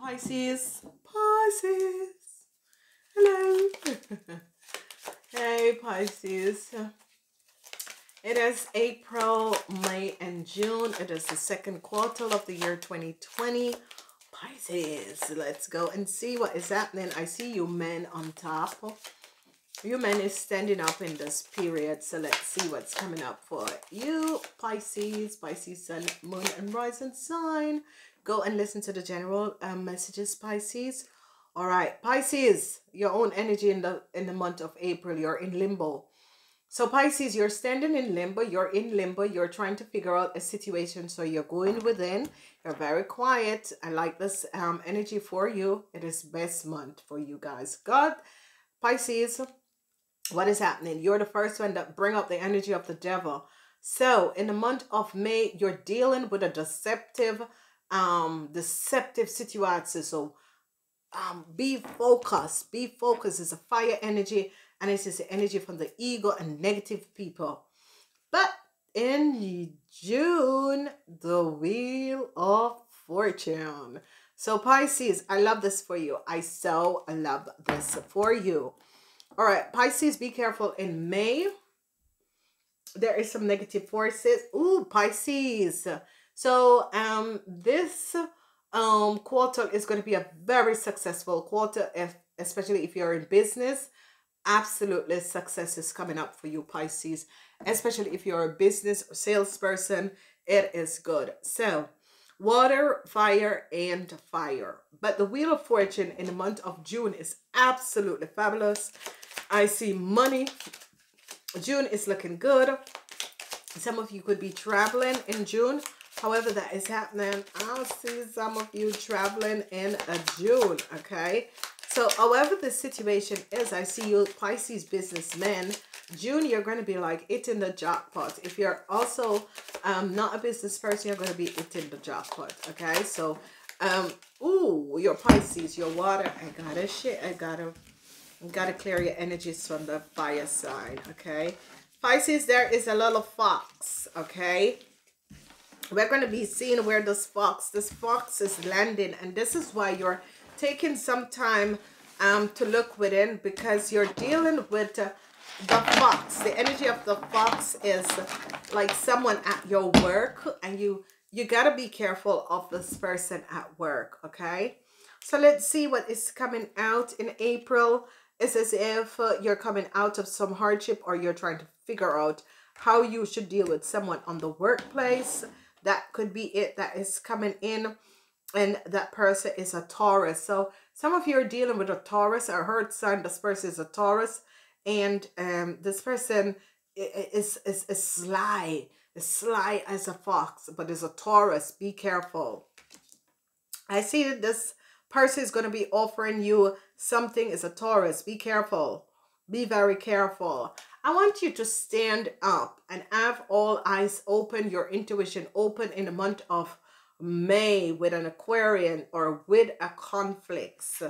Pisces? Pisces. Hello. hey, Pisces. It is April, May, and June. It is the second quarter of the year 2020. Pisces, let's go and see what is happening. I see you men on top. You men is standing up in this period. So let's see what's coming up for you. Pisces, Pisces, Sun, Moon, and Rising sign. Go and listen to the general um, messages, Pisces. All right, Pisces, your own energy in the in the month of April. You're in limbo. So Pisces, you're standing in limbo. You're in limbo. You're trying to figure out a situation. So you're going within. You're very quiet. I like this um energy for you. It is best month for you guys. God, Pisces, what is happening? You're the first one that bring up the energy of the devil. So in the month of May, you're dealing with a deceptive um deceptive situation so um be focused. Be focused. It's a fire energy and it is the energy from the ego and negative people. But in june the wheel of fortune. So pisces i love this for you. I so love this for you. All right pisces be careful. In may there is some negative forces. Ooh, pisces so um, this um, quarter is going to be a very successful quarter, if, especially if you're in business. Absolutely, success is coming up for you, Pisces. Especially if you're a business or salesperson, it is good. So, water, fire, and fire. But the Wheel of Fortune in the month of June is absolutely fabulous. I see money. June is looking good. Some of you could be traveling in June However, that is happening. I'll see some of you traveling in a June, okay? So, however the situation is, I see you Pisces businessmen. June, you're going to be like hitting the jackpot. If you're also um, not a business person, you're going to be hitting the jackpot, okay? So, um, ooh, your Pisces, your water. I gotta shit. I gotta, gotta clear your energies from the fire side, okay? Pisces, there is a little fox, okay? We're going to be seeing where this fox this fox is landing and this is why you're taking some time um to look within because you're dealing with uh, the fox. The energy of the fox is like someone at your work and you you got to be careful of this person at work okay? So let's see what is coming out in april. It's as if uh, you're coming out of some hardship or you're trying to figure out how you should deal with someone on the workplace that could be it that is coming in and that person is a Taurus. So some of you are dealing with a Taurus. I heard sign this person is a Taurus and um this person is is, is sly, is sly as a fox, but is a Taurus. Be careful. I see that this person is going to be offering you something is a Taurus. Be careful. Be very careful. I want you to stand up and have all eyes open, your intuition open in the month of May with an Aquarian or with a conflicts.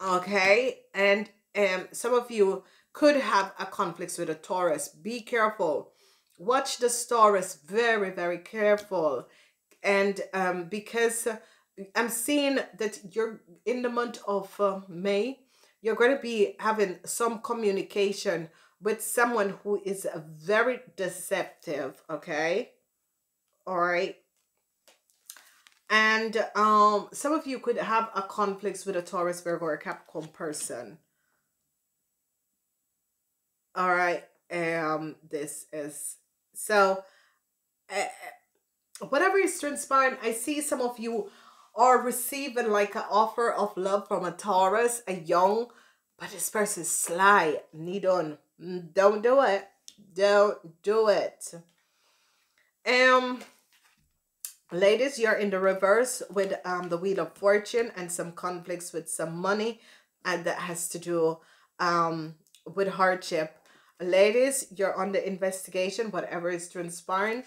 Okay. And um, some of you could have a conflict with a Taurus. Be careful. Watch the Taurus very, very careful. And um, because I'm seeing that you're in the month of uh, May, you're going to be having some communication with someone who is very deceptive, okay? All right. And um, some of you could have a conflict with a Taurus, Virgo, or Capricorn person. All right. Um, this is so. Uh, whatever is transpiring, I see some of you are receiving like an offer of love from a Taurus, a young, but this person is sly, need on don't do it. Don't do it. Um, ladies, you're in the reverse with um the Wheel of Fortune and some conflicts with some money, and that has to do um with hardship. Ladies, you're under investigation. Whatever is transpiring,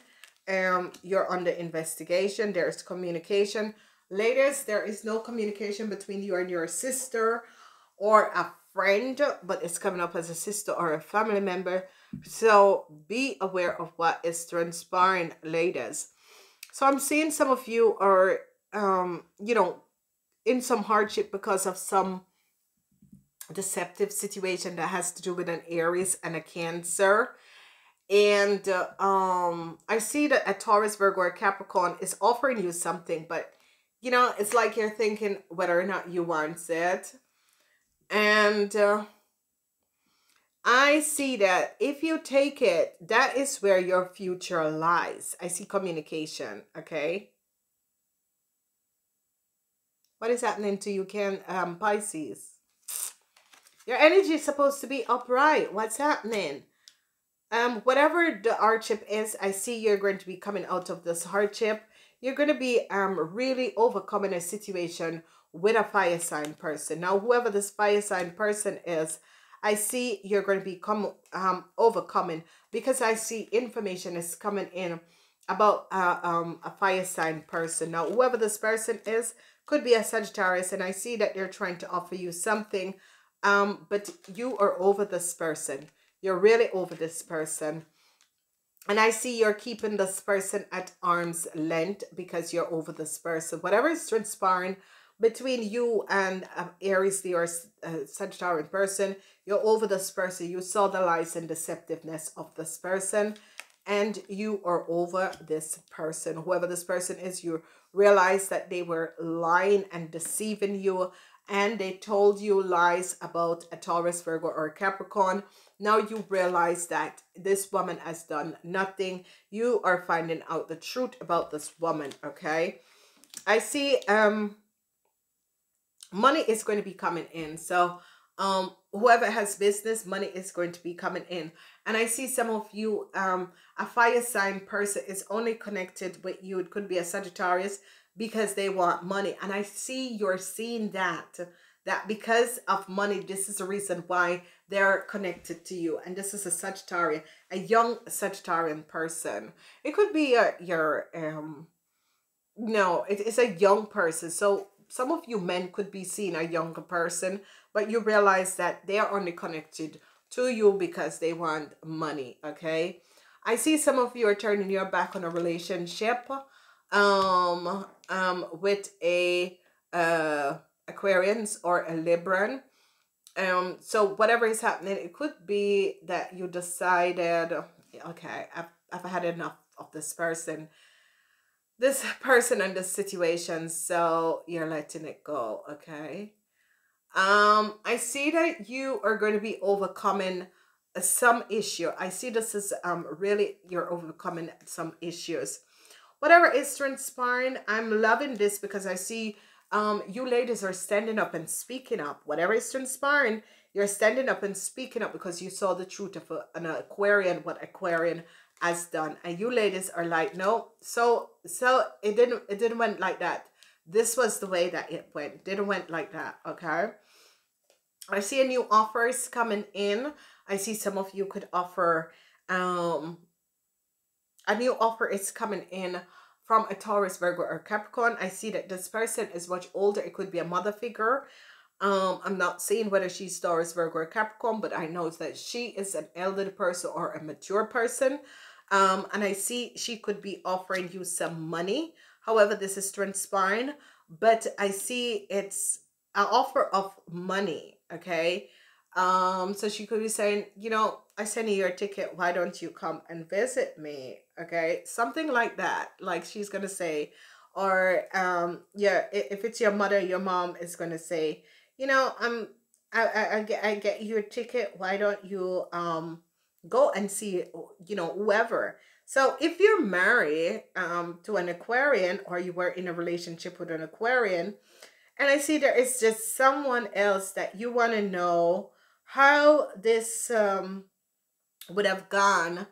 um, you're under investigation. There's communication. Ladies, there is no communication between you and your sister or a friend, but it's coming up as a sister or a family member. So be aware of what is transpiring, ladies. So I'm seeing some of you are, um, you know, in some hardship because of some deceptive situation that has to do with an Aries and a Cancer. And uh, um, I see that a Taurus, Virgo, or Capricorn is offering you something, but you know, it's like you're thinking whether or not you want it. And uh, I see that if you take it, that is where your future lies. I see communication, okay? What is happening to you, Can um, Pisces? Your energy is supposed to be upright. What's happening? Um, whatever the hardship is, I see you're going to be coming out of this hardship. You're going to be um really overcoming a situation with a fire sign person. Now, whoever this fire sign person is, I see you're going to be come um overcoming because I see information is coming in about uh, um a fire sign person. Now, whoever this person is could be a Sagittarius, and I see that they're trying to offer you something, um, but you are over this person you're really over this person. And I see you're keeping this person at arm's length because you're over this person. Whatever is transpiring between you and uh, Aries, the or uh, Sagittarian person, you're over this person. You saw the lies and deceptiveness of this person and you are over this person. Whoever this person is, you realize that they were lying and deceiving you and they told you lies about a Taurus, Virgo, or Capricorn now you realize that this woman has done nothing. You are finding out the truth about this woman, okay? I see um money is going to be coming in. So um whoever has business, money is going to be coming in. And I see some of you, um, a fire sign person is only connected with you. It could be a Sagittarius because they want money. And I see you're seeing that that because of money, this is the reason why they're connected to you. And this is a Sagittarian, a young Sagittarian person. It could be a, your, um, no, it is a young person. So some of you men could be seeing a younger person, but you realize that they are only connected to you because they want money, okay? I see some of you are turning your back on a relationship um, um, with a, uh, Aquarians or a Libran. Um, so whatever is happening, it could be that you decided, okay, I've, I've had enough of this person, this person and this situation, so you're letting it go, okay? Um, I see that you are going to be overcoming some issue. I see this is um really you're overcoming some issues. Whatever is transpiring, I'm loving this because I see um, you ladies are standing up and speaking up. Whatever is transpiring, you're standing up and speaking up because you saw the truth of a, an Aquarian, what Aquarian has done. And you ladies are like, no. So, so it didn't, it didn't went like that. This was the way that it went. Didn't went like that. Okay. I see a new offers coming in. I see some of you could offer, um, a new offer is coming in from a Taurus, Virgo, or Capricorn. I see that this person is much older. It could be a mother figure. Um, I'm not saying whether she's Taurus, Virgo, or Capricorn, but I know that she is an elderly person or a mature person. Um, and I see she could be offering you some money. However, this is transpiring, but I see it's an offer of money, okay? Um, so she could be saying, you know, I send you your ticket. Why don't you come and visit me? okay something like that like she's gonna say or um yeah if it's your mother your mom is gonna say you know i'm I, I, I get I get your ticket. Why don't you um go and see you know whoever? So if you're married um to an Aquarian or you were in a relationship with an Aquarian, and I see there is just someone else that you want to know how this um would have gone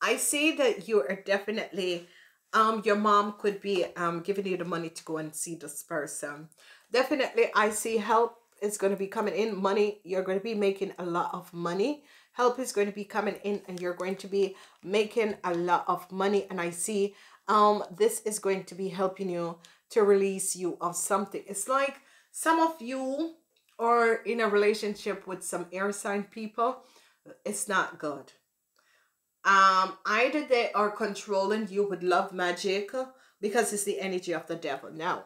I see that you are definitely, um, your mom could be um giving you the money to go and see this person. Definitely, I see help is going to be coming in. Money, you're going to be making a lot of money. Help is going to be coming in and you're going to be making a lot of money. And I see um this is going to be helping you to release you of something. It's like some of you are in a relationship with some air sign people. It's not good um, either they are controlling you with love magic because it's the energy of the devil. Now,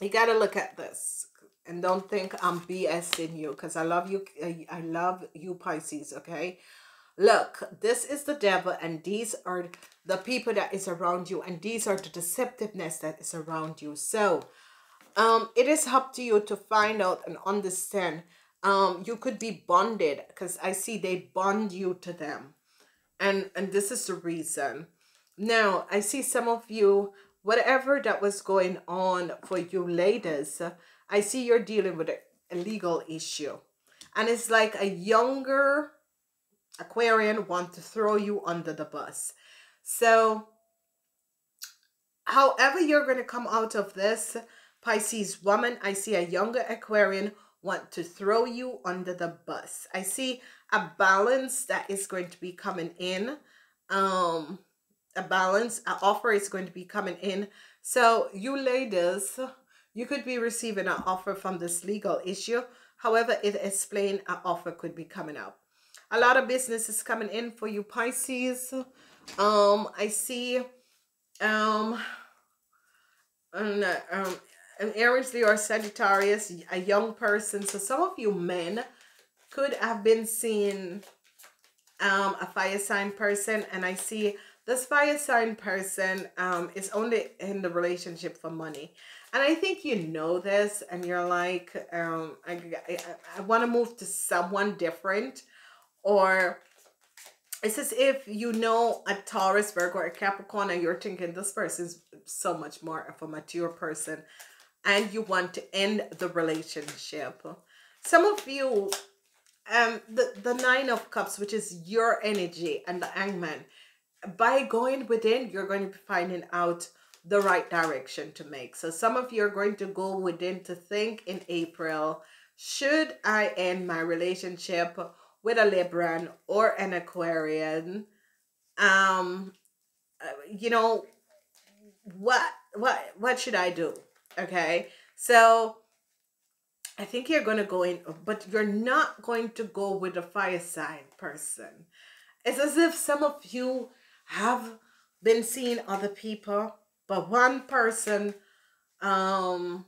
you got to look at this and don't think I'm BSing you because I love you. I love you Pisces, okay? Look, this is the devil and these are the people that is around you and these are the deceptiveness that is around you. So, um, it is up to you to find out and understand. Um, you could be bonded because I see they bond you to them. And, and this is the reason. Now, I see some of you, whatever that was going on for you ladies, I see you're dealing with a legal issue. And it's like a younger Aquarian want to throw you under the bus. So, however you're going to come out of this, Pisces woman, I see a younger Aquarian want to throw you under the bus. I see a balance that is going to be coming in. Um, a balance, an offer is going to be coming in. So you ladies, you could be receiving an offer from this legal issue. However, it explains an offer could be coming up. A lot of business is coming in for you Pisces. Um, I see um, and, um, an Aries, Leo, or Sagittarius, a young person. So some of you men could have been seeing um, a fire sign person. And I see this fire sign person um, is only in the relationship for money. And I think you know this and you're like, um, I, I, I want to move to someone different. Or it's as if you know a Taurus, Virgo, or Capricorn and you're thinking this person is so much more of a mature person and you want to end the relationship. Some of you, um, the, the Nine of Cups, which is your energy, and the Hangman, by going within, you're going to be finding out the right direction to make. So some of you are going to go within to think in April, should I end my relationship with a Libran or an Aquarian? Um, uh, you know, what, what, what should I do? Okay. So I think you're going to go in, but you're not going to go with a fire sign person. It's as if some of you have been seeing other people, but one person, um,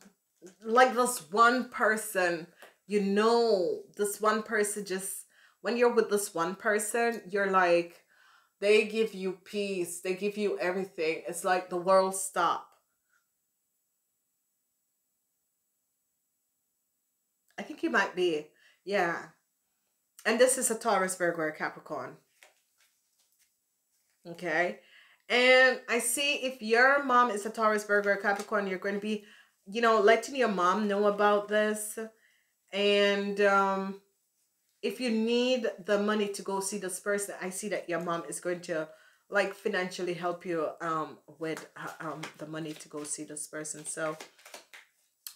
like this one person, you know, this one person just, when you're with this one person, you're like, they give you peace, they give you everything. It's like the world stop I think you might be. Yeah. And this is a Taurus, Virgo, or Capricorn. Okay. And I see if your mom is a Taurus, Virgo, or Capricorn, you're going to be, you know, letting your mom know about this. And um, if you need the money to go see this person, I see that your mom is going to like financially help you um with um the money to go see this person. So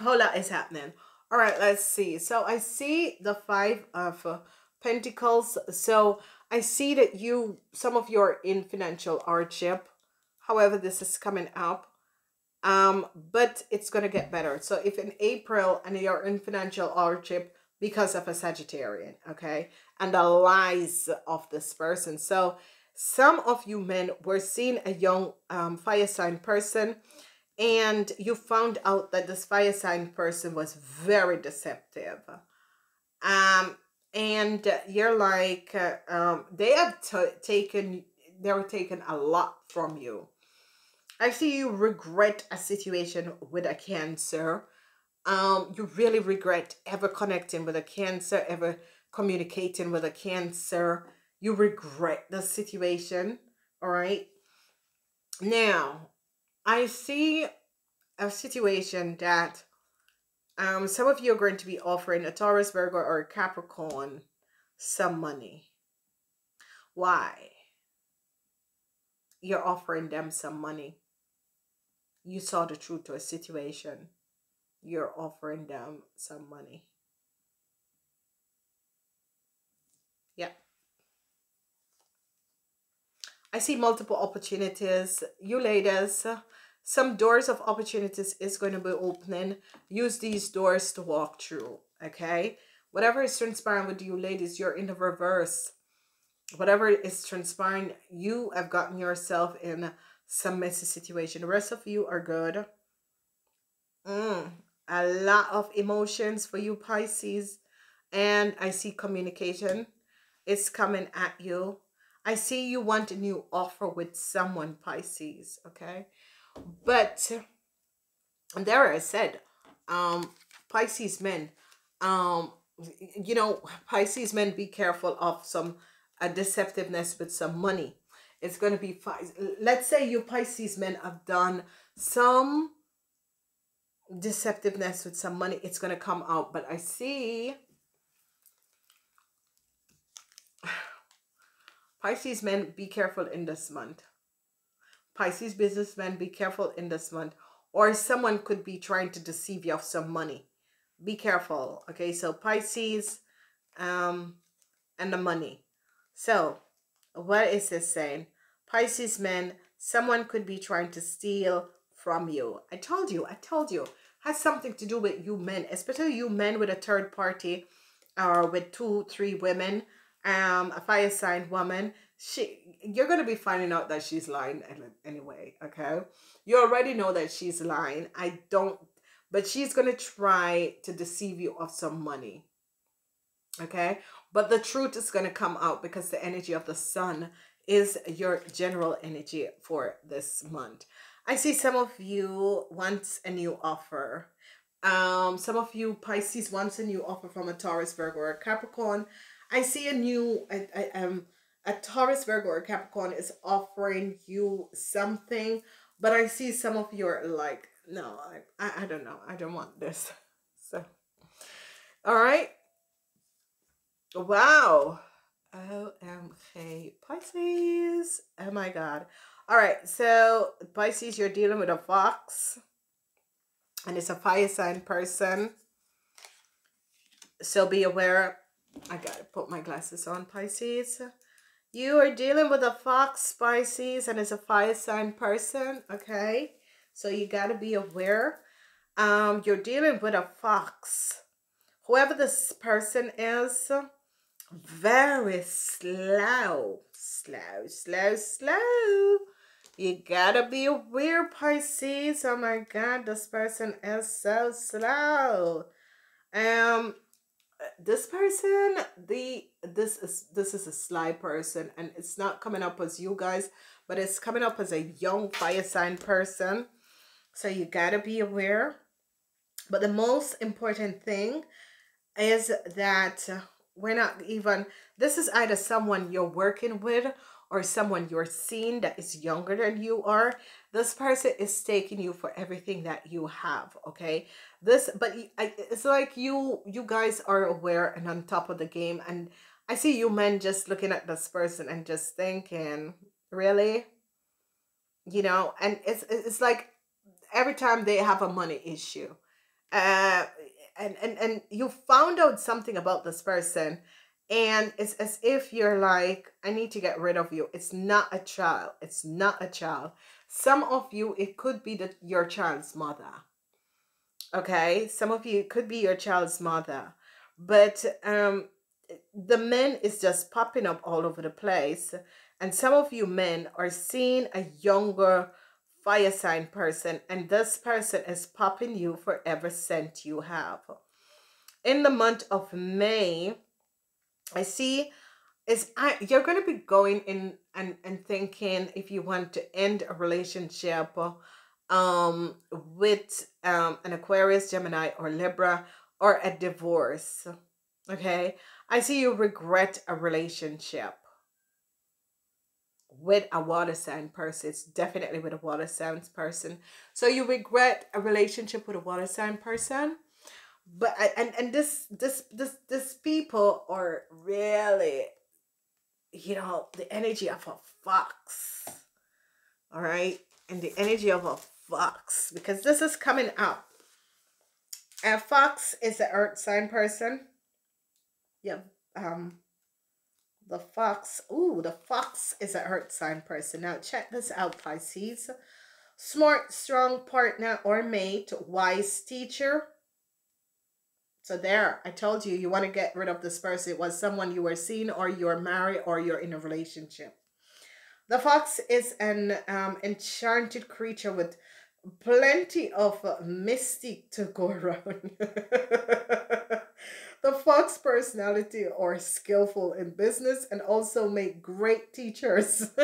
a whole lot is happening. All right, let's see. So I see the five of uh, pentacles. So I see that you, some of you are in financial hardship. However, this is coming up. Um, but it's going to get better. So if in April and you're in financial hardship because of a Sagittarian, okay, and the lies of this person. So some of you men were seeing a young um, fire sign person and you found out that this fire sign person was very deceptive um and you're like uh, um they have taken they were taking a lot from you. I see you regret a situation with a cancer. Um you really regret ever connecting with a cancer ever communicating with a cancer. You regret the situation all right? Now I see a situation that um, some of you are going to be offering a Taurus, Virgo, or a Capricorn some money. Why? You're offering them some money. You saw the truth to a situation. You're offering them some money. Yeah. I see multiple opportunities. You ladies, some doors of opportunities is going to be opening. Use these doors to walk through, okay? Whatever is transpiring with you ladies, you're in the reverse. Whatever is transpiring, you have gotten yourself in some messy situation. The rest of you are good. Mm, a lot of emotions for you, Pisces. And I see communication is coming at you. I see you want a new offer with someone, Pisces, okay? But there I said, um, Pisces men, um, you know, Pisces men, be careful of some uh, deceptiveness with some money. It's going to be, let's say you Pisces men have done some deceptiveness with some money. It's going to come out. But I see Pisces men, be careful in this month. Pisces businessmen, be careful in this month. Or someone could be trying to deceive you of some money. Be careful. Okay, so Pisces um, and the money. So, what is this saying? Pisces men, someone could be trying to steal from you. I told you, I told you. Has something to do with you men, especially you men with a third party or with two, three women um a fire sign woman she you're gonna be finding out that she's lying anyway okay? You already know that she's lying. I don't but she's gonna try to deceive you of some money okay? But the truth is gonna come out because the energy of the sun is your general energy for this month. I see some of you wants a new offer. Um some of you pisces wants a new offer from a taurus virgo or a capricorn. I see a new, I, I, um, a Taurus, Virgo, or Capricorn is offering you something, but I see some of you are like, no, I, I, I don't know. I don't want this. So, all right. Wow. OMG. Pisces. Oh my God. All right. So, Pisces, you're dealing with a fox, and it's a fire sign person. So, be aware I gotta put my glasses on, Pisces. You are dealing with a fox, Pisces, and it's a fire sign person, okay? So you gotta be aware. Um, you're dealing with a fox. Whoever this person is, very slow, slow, slow, slow. You gotta be aware, Pisces. Oh my God, this person is so slow. Um, this person the this is this is a sly person and it's not coming up as you guys but it's coming up as a young fire sign person. So you gotta be aware. But the most important thing is that we're not even this is either someone you're working with or someone you're seeing that is younger than you are this person is taking you for everything that you have okay? This but it's like you you guys are aware and on top of the game and i see you men just looking at this person and just thinking really? You know and it's it's like every time they have a money issue uh and and and you found out something about this person and it's as if you're like i need to get rid of you. It's not a child. It's not a child. Some of you it could be that your child's mother okay? Some of you it could be your child's mother. But um the men is just popping up all over the place. And some of you men are seeing a younger fire sign person and this person is popping you for every cent you have. In the month of may i see is I you're going to be going in and and thinking if you want to end a relationship um, with um, an Aquarius, Gemini, or Libra, or a divorce. Okay, I see you regret a relationship with a water sign person. It's definitely with a water sign person. So you regret a relationship with a water sign person. But and and this this this this people are really, you know, the energy of a fox. All right, and the energy of a Fox because this is coming up. And Fox is the earth sign person. Yeah, um, the Fox. Ooh, the Fox is an earth sign person. Now check this out, Pisces. Smart, strong partner or mate, wise teacher. So there, I told you, you want to get rid of this person. It was someone you were seeing or you're married or you're in a relationship. The fox is an um, enchanted creature with plenty of mystique to go around. the Fox personality are skillful in business and also make great teachers.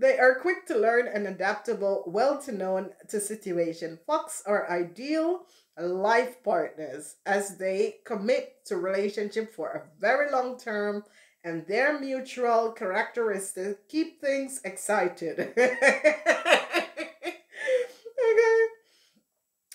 they are quick to learn and adaptable, well to known to situation. Fox are ideal life partners as they commit to relationship for a very long term and their mutual characteristics keep things excited. okay.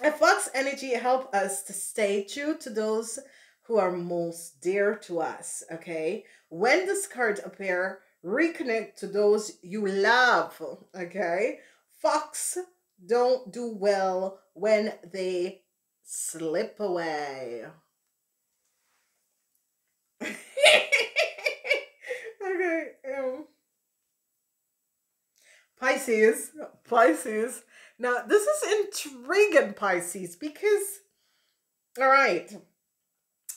A Fox energy help us to stay true to those who are most dear to us. Okay. When this card appear, reconnect to those you love. Okay. Fox don't do well when they slip away. okay. Um, Pisces, Pisces. Now, this is intriguing, Pisces, because, all right,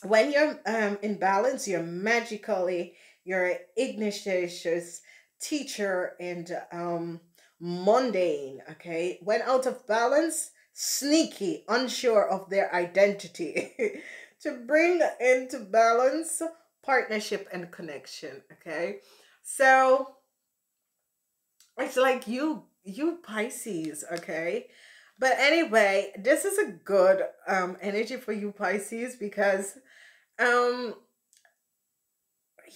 when you're um, in balance, you're magically, you're Ignatius teacher and um, mundane, okay? When out of balance, sneaky, unsure of their identity. to bring into balance partnership and connection, okay? So it's like you you Pisces, okay? But anyway, this is a good um energy for you Pisces because um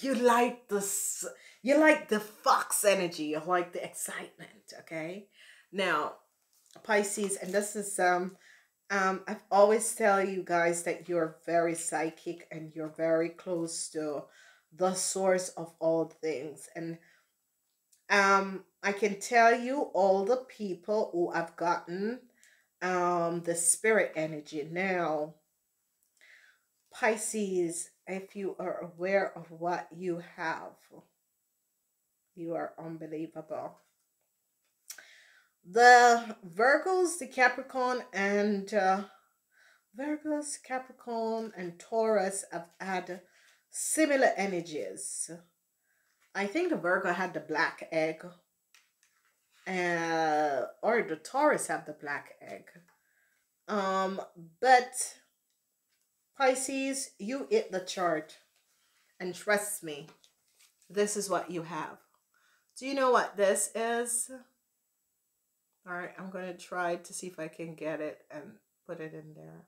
you like this you like the fox energy, you like the excitement, okay? Now, Pisces, and this is um um I've always tell you guys that you're very psychic and you're very close to the source of all things. And um I can tell you all the people who have gotten um the spirit energy now. Pisces, if you are aware of what you have, you are unbelievable the Virgos, the Capricorn, and uh, Virgos, Capricorn, and Taurus have had similar energies. I think the Virgo had the black egg, uh, or the Taurus have the black egg. Um, but Pisces, you hit the chart, and trust me, this is what you have. Do you know what this is? All right, I'm going to try to see if I can get it and put it in there.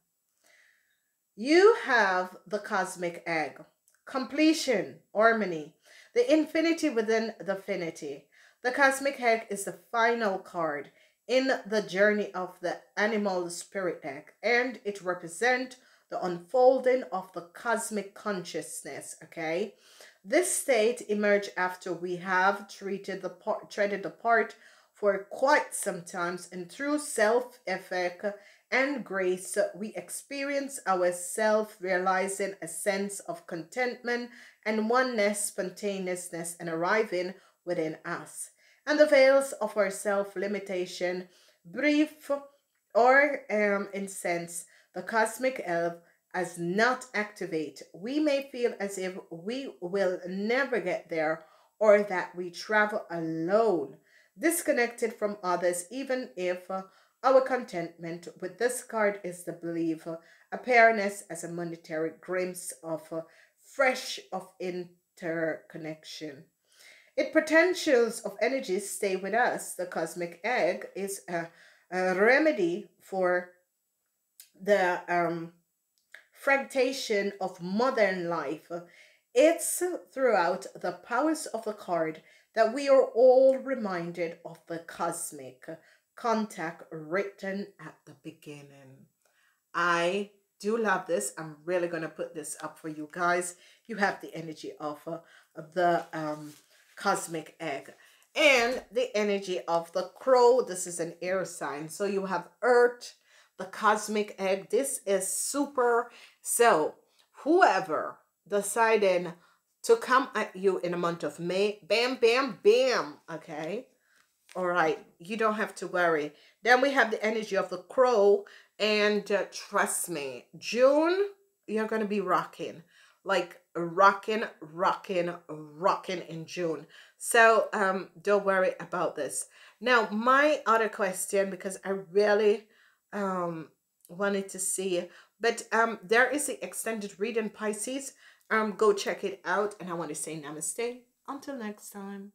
You have the cosmic egg, completion, harmony, the infinity within the finity. The cosmic egg is the final card in the journey of the animal spirit egg, and it represents the unfolding of the cosmic consciousness. Okay, this state emerged after we have treated the part, treaded the part for quite some times and through self-effect and grace we experience ourself realizing a sense of contentment and oneness spontaneousness and arriving within us and the veils of our self-limitation brief or um, incense the cosmic elf as not activate we may feel as if we will never get there or that we travel alone disconnected from others, even if uh, our contentment with this card is the belief, uh, appearance as a monetary glimpse of uh, fresh of interconnection. It potentials of energies stay with us. The cosmic egg is a, a remedy for the um, fragmentation of modern life. It's throughout the powers of the card that we are all reminded of the cosmic contact written at the beginning. I do love this. I'm really going to put this up for you guys. You have the energy of uh, the um, cosmic egg and the energy of the crow. This is an air sign. So you have earth, the cosmic egg. This is super. So whoever deciding to come at you in the month of May. Bam, bam, bam. Okay. All right. You don't have to worry. Then we have the energy of the crow. And uh, trust me, June, you're going to be rocking. Like rocking, rocking, rocking in June. So um, don't worry about this. Now, my other question, because I really um wanted to see, but um there is the extended reading Pisces. Um, go check it out, and I want to say namaste. Until next time.